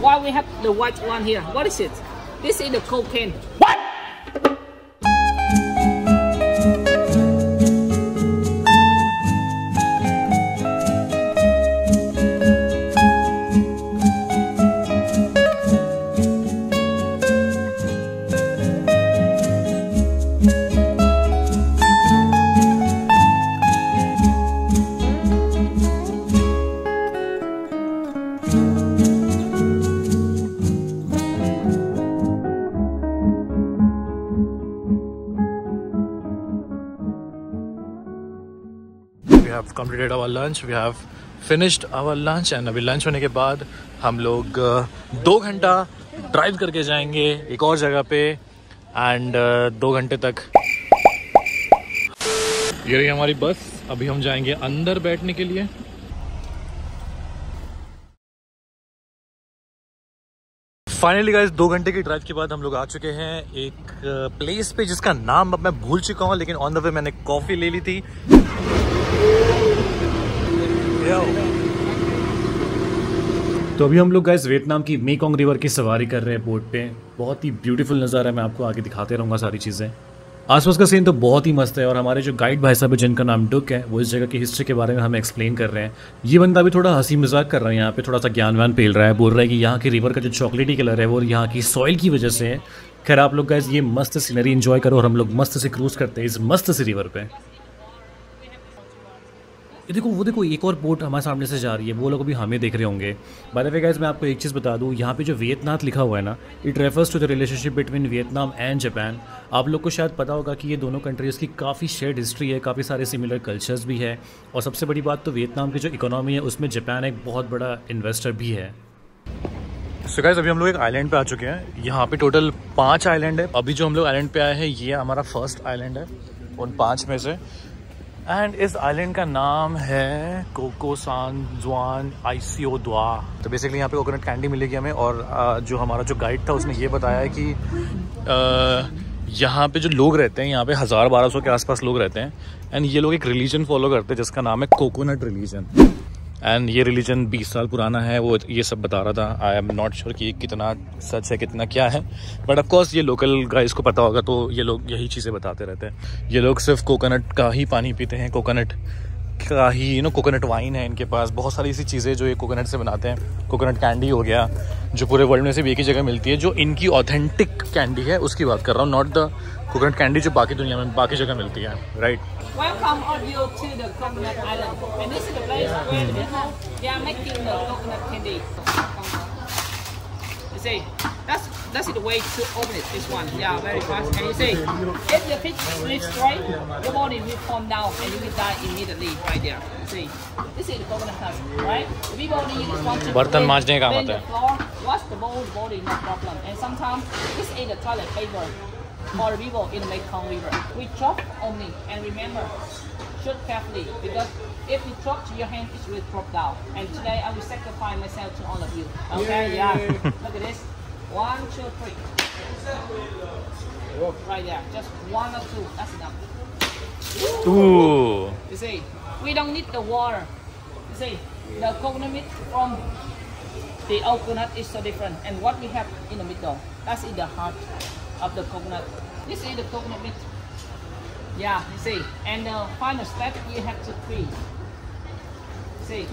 Why we have the white one here? What is it? This is the cocaine. We completed our lunch. We have finished our lunch and अभी lunch होने के बाद हम लोग दो घंटा drive करके जाएँगे एक और जगह पे एंड दो घंटे तक। ये रही हमारी बस। अभी हम जाएँगे अंदर बैठने के लिए। फाइनली गाइस दो घंटे की ड्राइव के बाद हम लोग आ चुके हैं एक प्लेस पे जिसका नाम अब मैं भूल चुका हूँ, लेकिन ऑन द वे मैंने कॉफ़ी ले ली थी। तो अभी हम लोग गाइस वियतनाम की मेकोंग रिवर की सवारी कर रहे हैं बोट पे। बहुत ही ब्यूटीफुल नज़ारा है, मैं आपको आगे दिखाते रहूँगा सारी चीज़ें। आसपास का सीन तो बहुत ही मस्त है और हमारे जो गाइड भाई साहब है, जिनका नाम डुक है, वो इस जगह की हिस्ट्री के बारे में हमें एक्सप्लेन कर रहे हैं। ये बंदा भी थोड़ा हँसी मज़ाक कर रहा है, यहाँ पे थोड़ा सा ज्ञान व्यान पेल रहा है, बोल रहा है कि यहाँ की रिवर का जो चॉकलेटी कलर है, वो यहाँ की सॉइल की वजह से है। खैर, आप लोग गाइज़ ये मस्त सीनरी इन्जॉय करो और हम लोग मस्त से क्रूज करते हैं इस मस्त से रिवर पे। ये देखो, वो देखो, एक और बोट हमारे सामने से जा रही है, वो लोग अभी हमें देख रहे होंगे। बाय द वे गाइस मैं आपको एक चीज़ बता दूँ, यहाँ पे जो वियतनाथ लिखा हुआ है ना it refers to the relationship between Vietnam and Japan आप लोग को शायद पता होगा कि ये दोनों कंट्रीज़ की काफ़ी शेयर्ड हिस्ट्री है, काफ़ी सारे सिमिलर कल्चर्स भी है। और सबसे बड़ी बात तो वियतनाम की जो इकोनॉमी है, उसमें जापान एक बहुत बड़ा इन्वेस्टर भी है। सो गाइस अभी हम लोग एक आइलैंड पे आ चुके हैं। यहाँ पे टोटल पाँच आइलैंड है। अभी जो हम लोग आइलैंड पे आए हैं, ये हमारा फ़र्स्ट आइलैंड है, उन पाँच में से। एंड इस आइलैंड का नाम है कोको सान जुआन आईसीओ द्वा तो बेसिकली यहाँ पे कोकोनट कैंडी मिलेगी हमें और जो हमारा जो गाइड था उसने ये बताया कि यहाँ पे जो लोग रहते हैं, यहाँ पे हज़ार बारह सौ के आसपास लोग रहते हैं। एंड ये लोग एक रिलीजन फॉलो करते हैं जिसका नाम है कोकोनट रिलीजन एंड ये रिलीजन 20 साल पुराना है, वो ये सब बता रहा था। आई एम नॉट श्योर कि कितना सच है, कितना क्या है। बट ऑफकोर्स ये लोकल गाइस को पता होगा तो ये लोग यही चीज़ें बताते रहते हैं। ये लोग सिर्फ़ कोकोनट का ही पानी पीते हैं कोकोनट का ही यू नो कोकोनट वाइन है इनके पास। बहुत सारी ऐसी चीज़ें जो ये कोकोनट से बनाते हैं। कोकोनट कैंडी हो गया जो पूरे वर्ल्ड में सिर्फ़ एक ही जगह मिलती है जो इनकी ऑथेंटिक कैंडी है उसकी बात कर रहा हूँ नॉट द कोकोनट कैंडी जो बाकी दुनिया में बाकी जगह मिलती है right You see, that's that's the way to open it. This one, yeah, very fast. And you see, if your feet lift straight, your body will fall down and you will die immediately right there. You see, this is the coconut husk, right? If your body just want to बर्तन clean- मांजने का clean काम the floor, wash the bowl, body, no problem. And sometimes this is the toilet paper or river in the Mekong River. We drop only and remember, shoot carefully because if you drop to your hand, it will drop down. And today I will sacrifice myself to all of you. Okay, yeah. Look at this. One, two, three. Right there. Just one or two. That's enough. Ooh. You see, we don't need the water. You see, the coconut meat from the coconut is so different. And what we have in the middle, that's in the heart of the coconut. This is the coconut meat. Yeah, you see. And the final step, you have to freeze. See?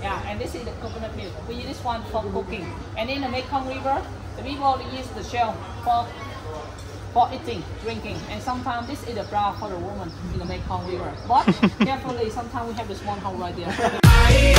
Yeah, and this is the coconut milk. We use this one for cooking. And in the Mekong River, the people use the shell for for eating, drinking, and sometimes this is a bra for the woman in the Mekong River. But carefully, sometimes we have this one hole right there. right?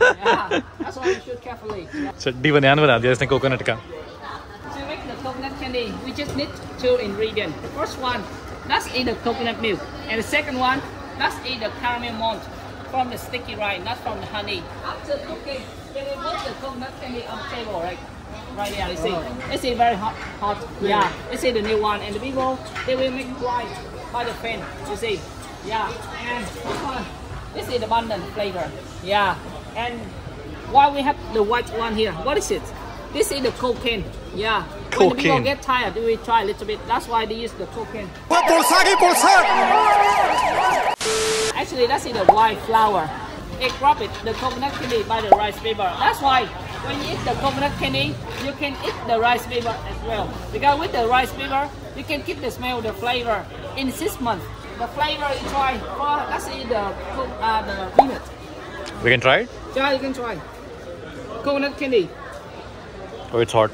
Yeah, that's why you shoot carefully. So, di banana bana diya coconut ka. To make the coconut candy, we just need two ingredients. The first one that's in the coconut milk, and the second one, that's in the caramel malt from the sticky rice, not from the honey. After cooking, they will put the coconut candy on the table, right? Right there, you see. This is very hot, hot. Yeah, is the new one, and the people they will make white by the fan. You see. Yeah, and this is the abundant flavor. Yeah, and why we have the white one here? What is it? This is the cocaine. Yeah. When the people get tired, we try a little bit. That's why they use the cocaine. Actually, that's in the white flour. it grab it, the coconut candy by the rice paper. That's why when you eat the coconut candy, you can eat the rice paper as well. Because with the rice paper, you can keep the smell, the flavor in six months. The flavor you try, for, let's say the, uh, the peanut. We can try it? Yeah, you can try. Coconut candy. Oh, it's hot.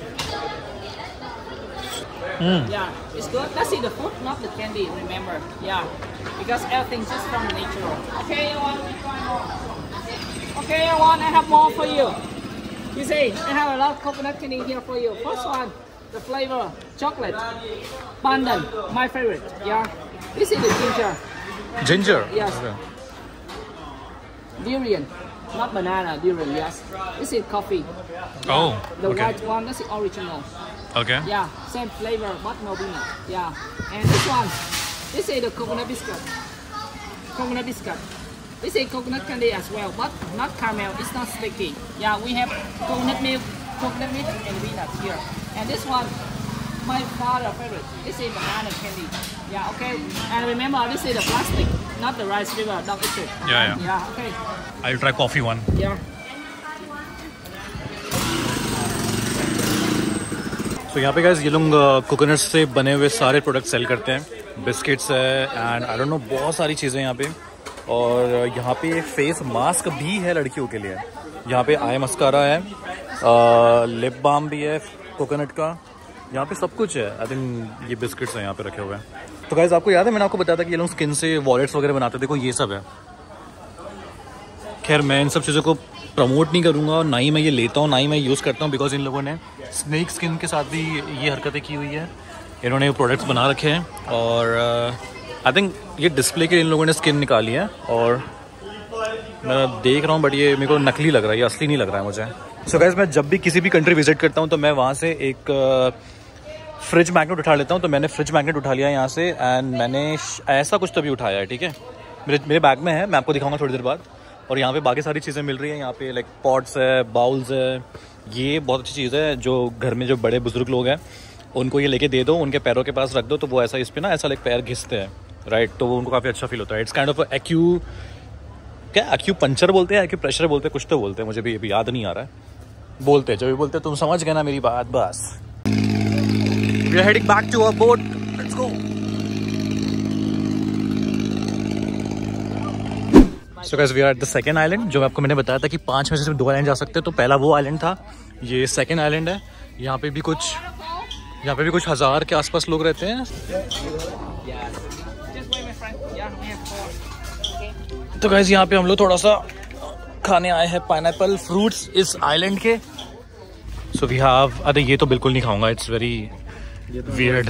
Mm. Yeah, it's good. That's it, the food, not the candy, remember. Yeah, because everything's just from nature. Okay, everyone, we try more. Okay, everyone, I have more for you. You see, I have a lot of coconut candy here for you. First one, the flavor, chocolate. Pandan, my favorite. Yeah, this is the ginger. Ginger? Yes. Durian, not banana, durian, yes. This is coffee. Oh, The okay. white one, that's the original. Okay. Yeah, same flavor, but no peanut. Yeah, and this one, this is the coconut biscuit. Coconut biscuit. This is coconut candy as well, but not caramel. It's not sticky. Yeah, we have coconut milk, coconut milk, and peanuts here. And this one, my father favorite. This is banana candy. Yeah, okay. And remember, this is the plastic, not the rice paper. Don't eat it. Yeah, yeah. Yeah, okay. I'll try coffee one. Yeah. तो यहाँ पे guys ये लोग coconut से बने हुए सारे product cell करते हैं बिस्किट्स है एंड आई डोंट नो बहुत सारी चीज़ें यहाँ पे और यहाँ पे फेस मास्क भी है लड़कियों के लिए यहाँ पे आई मस्कारा है लिप बाम भी है कोकोनट का यहाँ पे सब कुछ है आई थिंक ये बिस्किट्स हैं यहाँ पे रखे हुए हैं तो गाइज़ आपको याद है, मैंने आपको बताया था कि ये लोग स्किन से वॉलेट्स वगैरह बनाते देखो, ये सब है। खैर, मैं इन सब चीज़ों को प्रमोट नहीं करूँगा और ना ही मैं ये लेता हूँ, ना ही मैं यूज़ करता हूँ बिकॉज़ इन लोगों ने स्नैक स्किन के साथ भी ये हरकतें की हुई है। इन्होंने प्रोडक्ट्स बना रखे हैं और आई थिंक ये डिस्प्ले के इन लोगों ने स्किन निकाली है और मैं देख रहा हूँ बट ये मेरे को नकली लग रहा है, ये असली नहीं लग रहा है मुझे। सो so मैं जब भी किसी भी कंट्री विज़िट करता हूँ तो मैं वहाँ से एक फ्रिज मैग्नेट उठा लेता हूँ तो मैंने फ्रिज मैग्नेट उठा लिया यहाँ से एंड मैंने ऐसा कुछ तो भी उठाया है, ठीक है? मेरे मेरे बैग में है, मैं आपको दिखाऊँगा थोड़ी देर बाद। और यहाँ पे बाकी सारी चीज़ें मिल रही हैं, यहाँ पे लाइक पॉट्स है बाउल्स है, ये बहुत अच्छी चीज़ है, जो घर में जो बड़े बुज़ुर्ग लोग हैं, उनको ये लेके दे दो, उनके पैरों के पास रख दो तो वो ऐसा इस पर ना, ऐसा लाइक पैर घिसते हैं राइट तो वो उनको काफ़ी अच्छा फील होता है। इट्स काइंड ऑफ़ एक्यू क्या एक्यू पंचर बोलते हैं एक्यू प्रेशर बोलते हैं? कुछ तो बोलते हैं, मुझे भी, अभी याद नहीं आ रहा है। बोलते हैं, जब भी बोलते हैं, तुम समझ गए ना मेरी बात, बस। We are heading back to our boat. Let's go. So guys, we are at the second island. जो आपको मैंने बताया था कि पाँच में से सिर्फ़ दो आइलैंड जा सकते हैं तो पहला वो आइलैंड था ये सेकंड आइलैंड है यहाँ पे भी कुछ यहाँ पे भी कुछ हज़ार के आसपास लोग रहते हैं. तो गाइज़ यहाँ पे हम लोग थोड़ा सा खाने आए हैं पाइनएप्पल फ्रूट्स इस आइलैंड के सो वी हैव अरे ये तो बिल्कुल नहीं खाऊँगा इट्स वेरी वियर्ड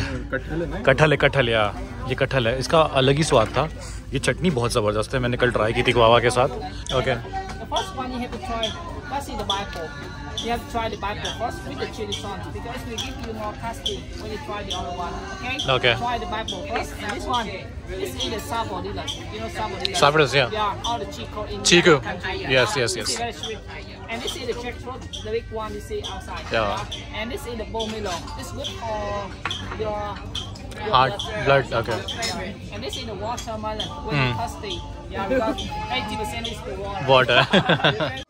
कटहल है कटहल या ये कटहल है। इसका अलग ही स्वाद था। ये चटनी बहुत ज़बरदस्त है मैंने कल ट्राई की थी गुआवा के साथ। Okay yes yes yes And this is the check the big one you see outside. Yeah. And this is the bomilo. It's good for your, your heart, blood, blood okay. And this is the watermelon, very mm. thirsty. Yeah, because 80% is the water. Water.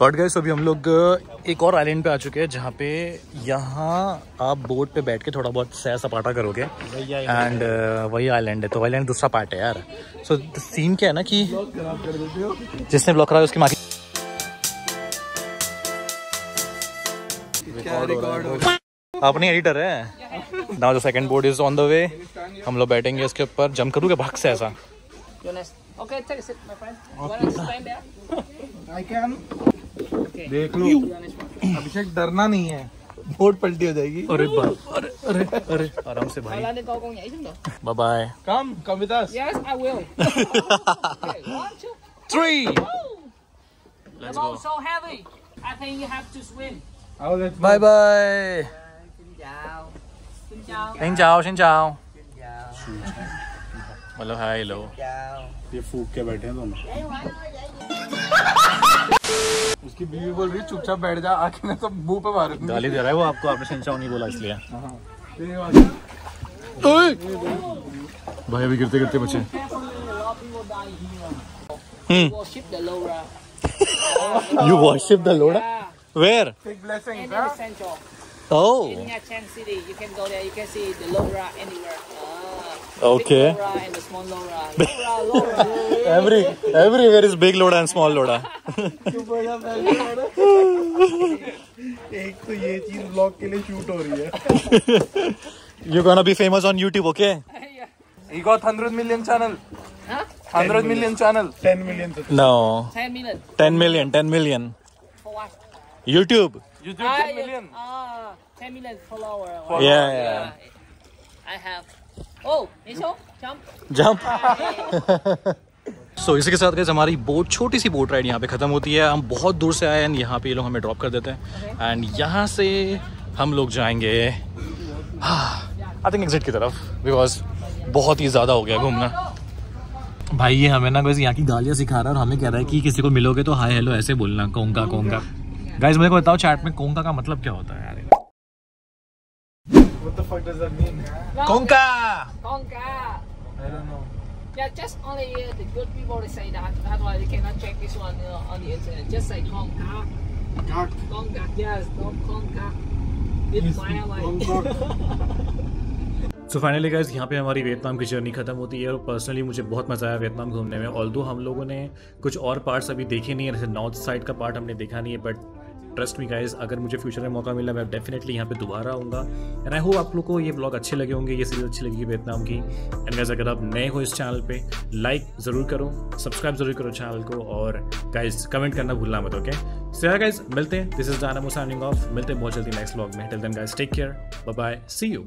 But गए अभी हम लोग एक और island पे आ चुके हैं जहाँ पे यहाँ आप बोट पे बैठ के थोड़ा बहुत सैर सपाटा करोगे। एंड वही आइलैंड है। तो आइलैंड दूसरा पार्ट है यार। सो so, सीन क्या है ना कि जिसने ब्लॉक करा उसकी माँ की आपने एडिटर है। नाउ जो second board is on the way हम लोग बैठेंगे इसके ऊपर। जम करूँगे? भाग से ऐसा। Okay check sit my friend what is time I can देख लो। अभिषेक डरना नहीं है। बोर्ड पलटी हो जाएगी। अरे बाप। अरे अरे अरे आराम से भाई। Bye bye come come with us yes I will 3 Let's go. So heavy. I think you have to swim. Oh, let's bye go. Bye bye. Bye Xin chào. xin chào. Xin chào मतलब hi hello ये फूक के बैठे हैं दोनों। उसकी बीवी बोल रही है चुपचाप बैठ जा आके ना तो मुँह पे मारूँगी गाली दे रहा है वो आपको आपने सिंचाओ नहीं बोला इसलिए। वाली- भाई अभी गिरते गिरते बचे. You worship the Yeah. Where Take blessings, And in huh? the central. Oh In Yachan City, you can go there. You can see the Laura anywhere. Ah, Okay. Big Laura and the small Laura. Laura, Laura. Every everywhere is big Laura and small Laura एक तो ये चीज blog के लिए shoot हो रही है you gonna be famous on YouTube okay yeah. He got 100 million channel. Huh? 100 million channel. 10 million. No 10 million. 10 million 10 million For what? YouTube YouTube Ah, 10 yeah. million. Ah, 10 million follower. Follower, Yeah, yeah. I have. Oh, Nisho, jump. Jump so इसी के साथ guys हमारी boat छोटी सी boat ride यहाँ पे ख़त्म होती है हम बहुत दूर से आए हैं यहाँ पे ये लोग हमें ड्रॉप कर देते हैं एंड okay. यहाँ से हम लोग जाएँगे आई थिंक एग्जिट की तरफ़ बिकॉज़ बहुत ही ज़्यादा हो गया घूमना भाई ये हमें ना बस यहाँ की गालियाँ सिखा रहा है और हमें कह रहा है कि किसी को मिलोगे तो हाय हेलो ऐसे बोलना कोंगा कोंगा गाइस मुझे बताओ चैट में कोंका का मतलब क्या होता है यार? What the fuck does that mean कोंका! कोंका। आई डोंट नो यहाँ पे हमारी वियतनाम की जर्नी खत्म होती है और पर्सनली मुझे बहुत मज़ा आया वियतनाम घूमने में ऑल हम लोगों ने कुछ और पार्ट्स अभी देखे नहीं है जैसे नॉर्थ साइड का पार्ट हमने देखा नहीं है बट ट्रस्ट मी गाइज़ अगर मुझे फ्यूचर में मौका मिला मैं डेफिनेटली यहाँ पे दोबारा आऊँगा। एंड आई होप आप लोग को ये ब्लॉग अच्छे लगे होंगे, ये सीरीज़ अच्छी लगेगी वियतनाम की। एंड गाइज़ अगर आप नए हो इस चैनल पे लाइक ज़रूर करो सब्सक्राइब ज़रूर करो चैनल को और गाइज़ कमेंट करना भूलना मत ओके सो गाइज़ मिलते हैं। This is Dana signing off मिलते हैं बहुत जल्दी नेक्स्ट ब्लॉग में। Guys take care bye bye see you